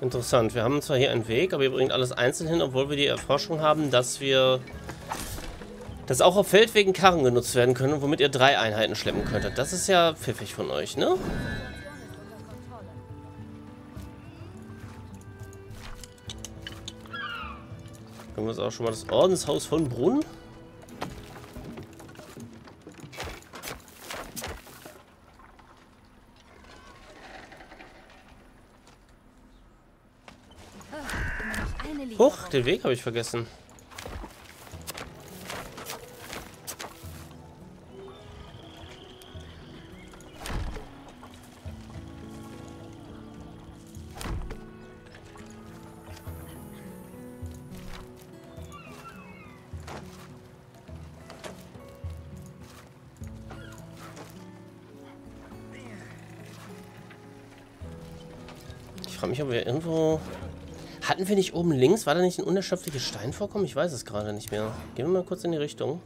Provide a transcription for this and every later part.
Interessant. Wir haben zwar hier einen Weg, aber ihr bringt alles einzeln hin, obwohl wir die Erforschung haben, dass wir das auch auf Feldwegen Karren genutzt werden können, womit ihr drei Einheiten schleppen könntet. Das ist ja pfiffig von euch, ne? Haben wir uns auch schon mal das Ordenshaus von Brunn? Huch, den Weg habe ich vergessen. Ich frage mich, ob wir irgendwo... Hatten wir nicht oben links? War da nicht ein unerschöpfliches Steinvorkommen? Ich weiß es gerade nicht mehr. Gehen wir mal kurz in die Richtung.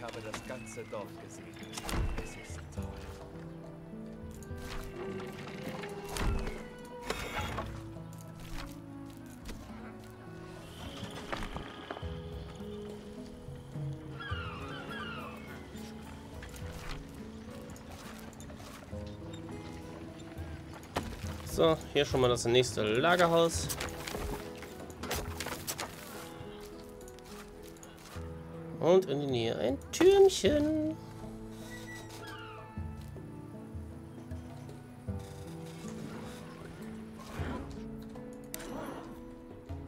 Ich habe das ganze Dorf gesehen. Es ist toll. So, hier schon mal das nächste Lagerhaus. Und in die Nähe ein Türmchen.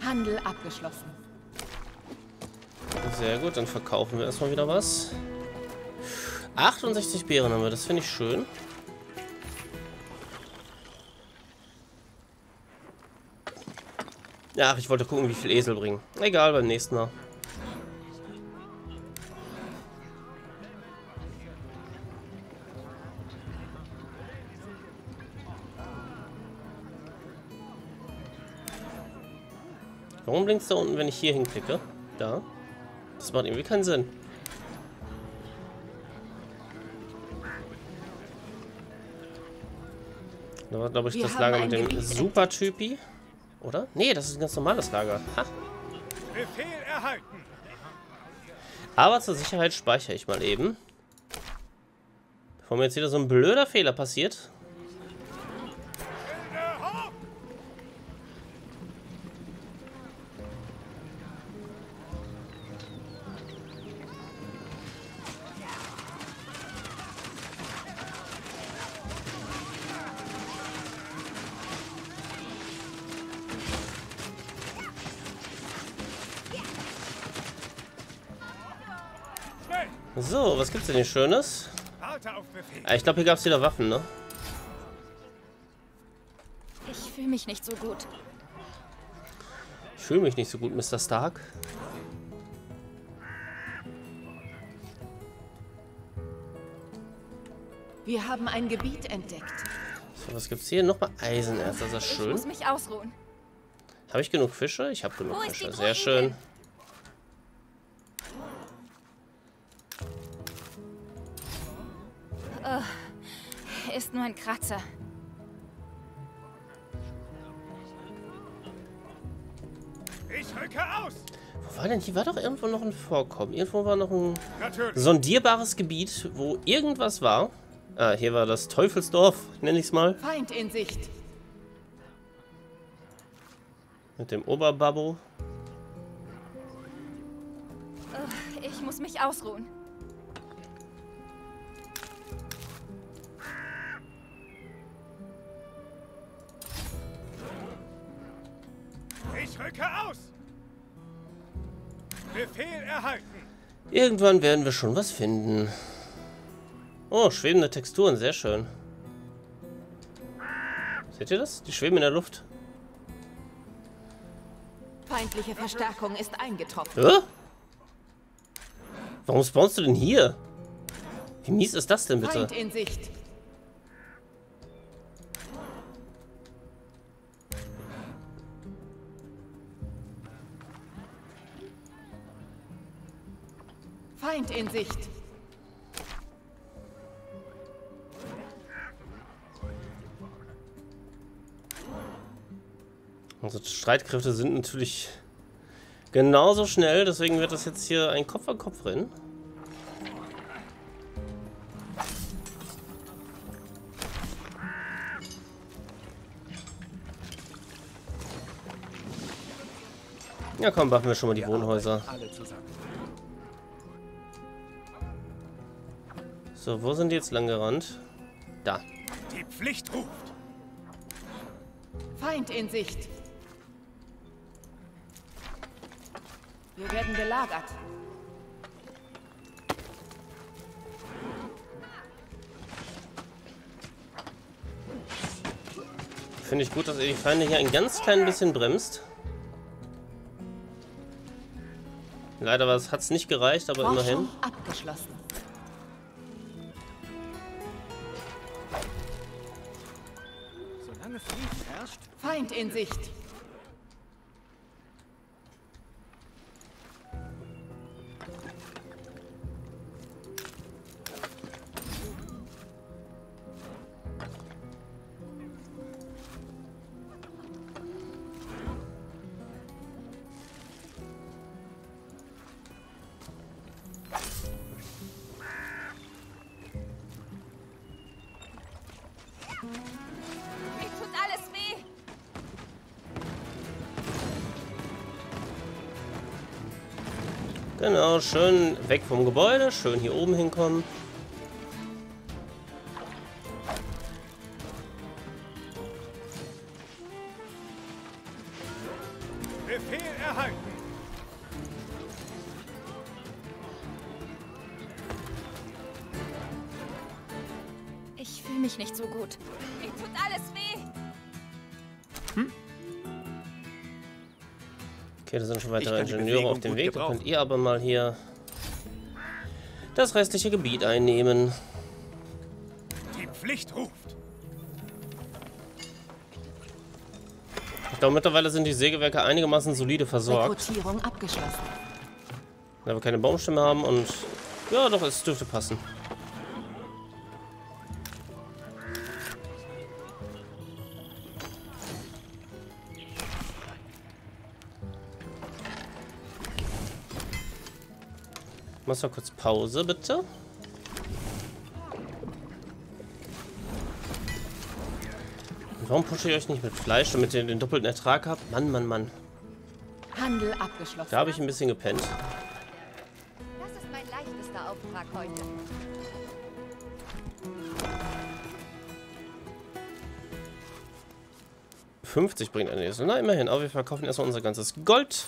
Handel abgeschlossen. Sehr gut, dann verkaufen wir erstmal wieder was. 68 Beeren haben wir, das finde ich schön. Ach, ich wollte gucken, wie viel Esel bringen. Egal, beim nächsten Mal. Warum blinkt da unten, wenn ich hier hinklicke? Da. Das macht irgendwie keinen Sinn. Da war, glaube ich, Wir das Lager ein mit dem Super-Typi. Oder? Nee, das ist ein ganz normales Lager. Ha. Befehl erhalten. Aber zur Sicherheit speichere ich mal eben. Bevor mir jetzt wieder so ein blöder Fehler passiert. So, was gibt's denn hier Schönes? Ah, Ich glaube, hier gab es wieder Waffen, ne? Ich fühle mich nicht so gut. Ich fühle mich nicht so gut, Mr. Stark. Wir haben ein Gebiet entdeckt. So, was gibt's hier? Nochmal Eisenerz, das ist Ich schön. muss mich ausruhen. Habe ich genug Fische? Ich habe genug Fische. Sehr schön. Ist nur ein Kratzer. Ich rücke aus. Wo war denn? Hier war doch irgendwo noch ein Vorkommen. Irgendwo war noch ein Natürlich. sondierbares Gebiet, wo irgendwas war. Ah, hier war das Teufelsdorf, nenne ich es mal. Feind in Sicht. Mit dem Oberbabbo. Ich muss mich ausruhen. Ich rücke aus. Befehl erhalten. Irgendwann werden wir schon was finden. Oh, schwebende Texturen, sehr schön. Seht ihr das? Die schweben in der Luft. Feindliche Verstärkung ist eingetroffen. Hä? Warum spawnst du denn hier? Wie mies ist das denn bitte? Feind in Sicht. Feind in Sicht. Unsere Streitkräfte sind natürlich genauso schnell, deswegen wird das jetzt hier ein Kopf an Kopf rennen. Ja komm, machen wir schon mal die Wohnhäuser. Alle zusammen. So, wo sind die jetzt lang gerannt? Da. Die Pflicht ruft. Feind in Sicht. Wir werden belagert. Finde ich gut, dass ihr die Feinde hier ein ganz klein bisschen bremst. Leider hat es nicht gereicht, aber immerhin. Forschung abgeschlossen. Feind in Sicht. Genau, schön weg vom Gebäude, schön hier oben hinkommen. Befehl erhalten. Ich fühle mich nicht so gut. Mir tut alles weh. Okay, da sind schon Ich weitere Ingenieure auf dem gut Weg. Da könnt ihr aber mal hier das restliche Gebiet einnehmen. Die Pflicht ruft. Ich glaube, mittlerweile sind die Sägewerke einigermaßen solide versorgt. Rekrutierung abgeschlossen. Da wir keine Baumstämme haben und... Ja, doch, es dürfte passen. Machst mal kurz Pause, bitte. Und warum pushe ich euch nicht mit Fleisch, damit ihr den doppelten Ertrag habt? Mann, Mann, Mann. Handel abgeschlossen. Da habe ich ein bisschen gepennt. Das ist mein leichtester Auftrag heute. ...50 bringt ein Esel. Na, immerhin. Aber wir verkaufen erstmal unser ganzes Gold.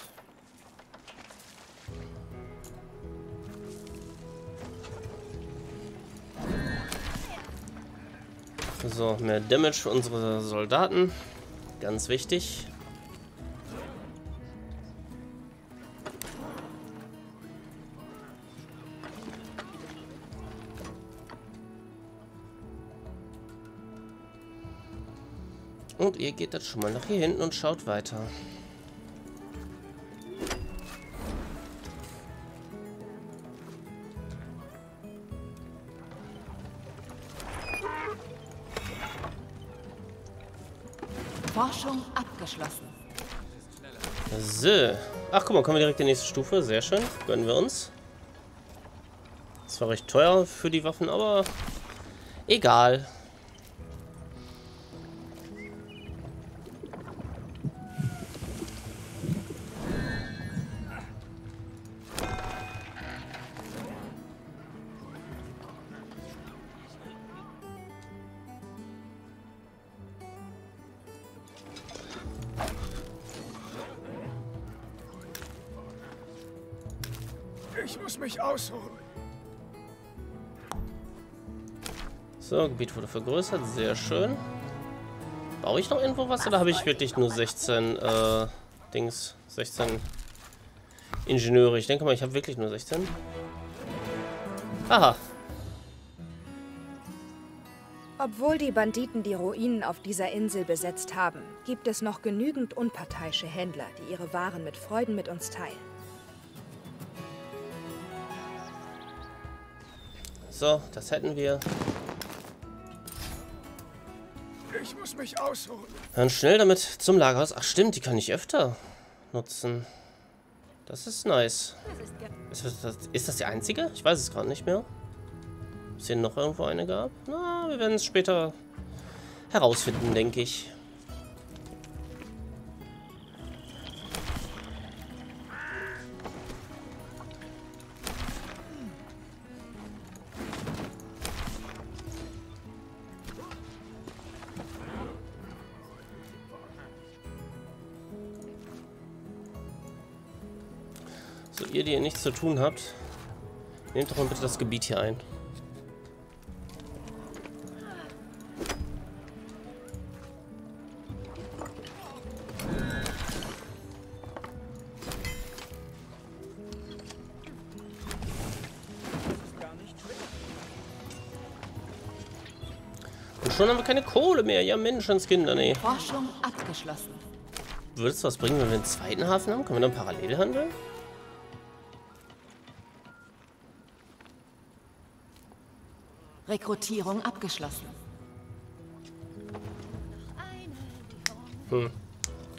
So, mehr Damage für unsere Soldaten. Ganz wichtig. Und ihr geht jetzt schon mal nach hier hinten und schaut weiter. Forschung abgeschlossen. So. Ach, guck mal, kommen wir direkt in die nächste Stufe. Sehr schön. Gönnen wir uns. Das war recht teuer für die Waffen, aber egal. Ich muss mich ausruhen. So, Gebiet wurde vergrößert. Sehr schön. Baue ich noch irgendwo was oder habe ich wirklich nur 16 äh, Dings, 16 Ingenieure? Ich denke mal, ich habe wirklich nur 16. Aha. Obwohl die Banditen die Ruinen auf dieser Insel besetzt haben, gibt es noch genügend unparteiische Händler, die ihre Waren mit Freuden mit uns teilen. So, das hätten wir. Ich muss mich ausruhen. Dann schnell damit zum Lagerhaus. Ach stimmt, die kann ich öfter nutzen. Das ist nice. Ist das, ist das die einzige? Ich weiß es gerade nicht mehr. Ob es hier noch irgendwo eine gab? Na, wir werden es später herausfinden, denke ich. So, ihr, die ihr nichts zu tun habt, nehmt doch mal bitte das Gebiet hier ein. Und schon haben wir keine Kohle mehr. Ja, Menschenskinder, nee. Forschung abgeschlossen. Würde es was bringen, wenn wir einen zweiten Hafen haben? Können wir dann parallel handeln? Rekrutierung abgeschlossen.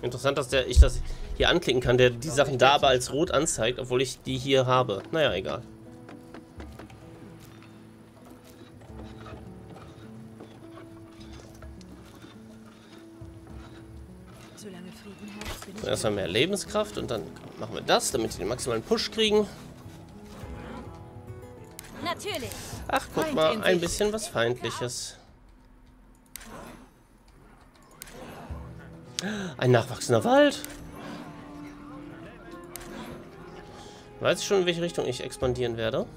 Interessant, dass der, ich das hier anklicken kann, der die Sachen da aber als rot anzeigt, obwohl ich die hier habe. Naja, egal. So, erstmal mehr Lebenskraft und dann machen wir das, damit sie den maximalen Push kriegen. Natürlich. Ach, guck mal, in ein bisschen was Feindliches. Ein nachwachsender Wald. Weiß ich schon, in welche Richtung ich expandieren werde?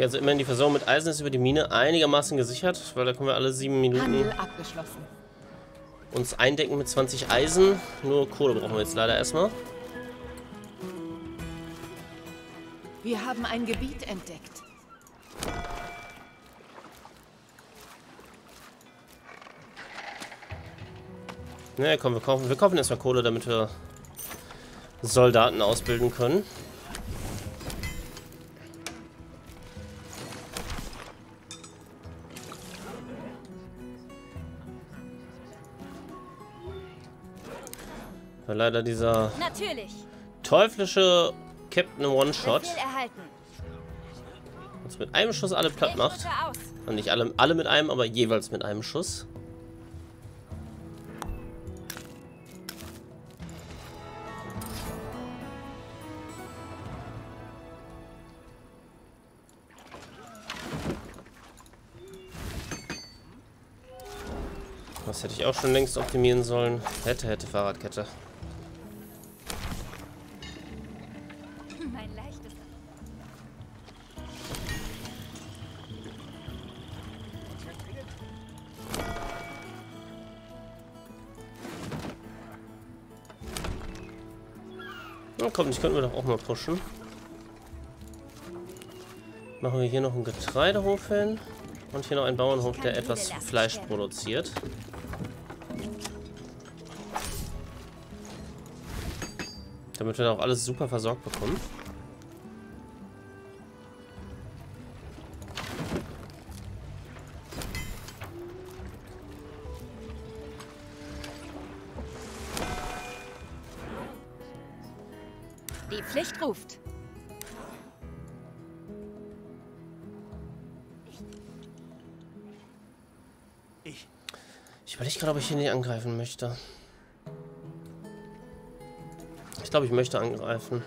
Okay, also immerhin die Versorgung mit Eisen ist über die Mine einigermaßen gesichert, weil da können wir alle sieben Minuten uns eindecken mit 20 Eisen. Nur Kohle brauchen wir jetzt leider erstmal. Wir haben ein Gebiet entdeckt. Ne, komm, wir kaufen, wir kaufen erstmal Kohle, damit wir Soldaten ausbilden können. Weil leider dieser Natürlich. teuflische Captain One-Shot uns mit einem Schuss alle platt macht. Und nicht alle, alle mit einem, aber jeweils mit einem Schuss. Das hätte ich auch schon längst optimieren sollen. Hätte, hätte Fahrradkette. Komm, ich könnten wir doch auch mal pushen. Machen wir hier noch einen Getreidehof hin. Und hier noch einen Bauernhof, der etwas Fleisch produziert. Damit wir da auch alles super versorgt bekommen. Ich. Ich überlege gerade, ob ich hier nicht angreifen möchte. Ich glaube, ich möchte angreifen.